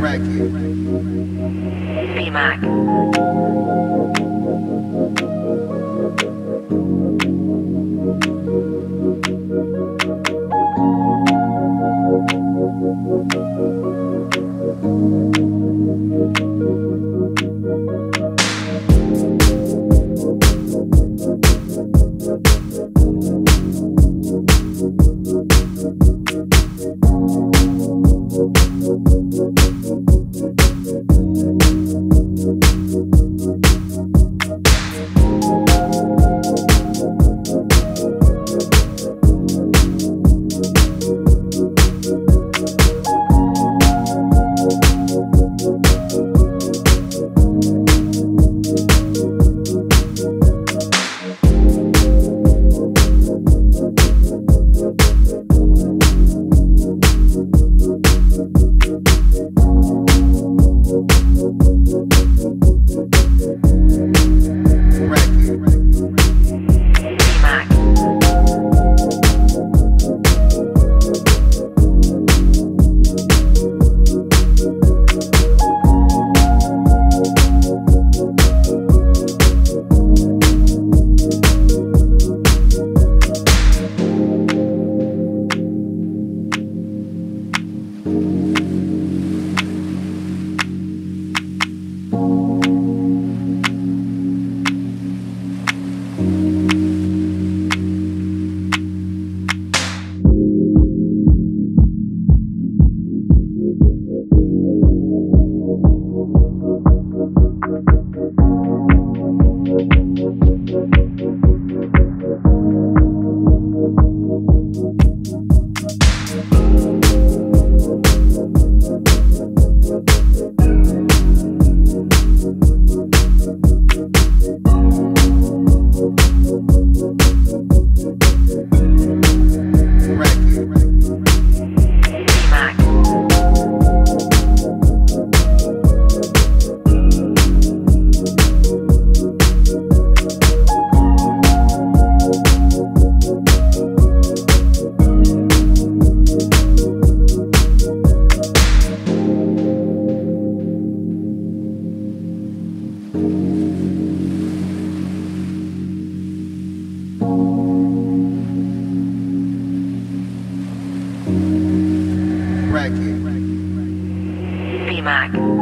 Racket. B-Mac. Mac.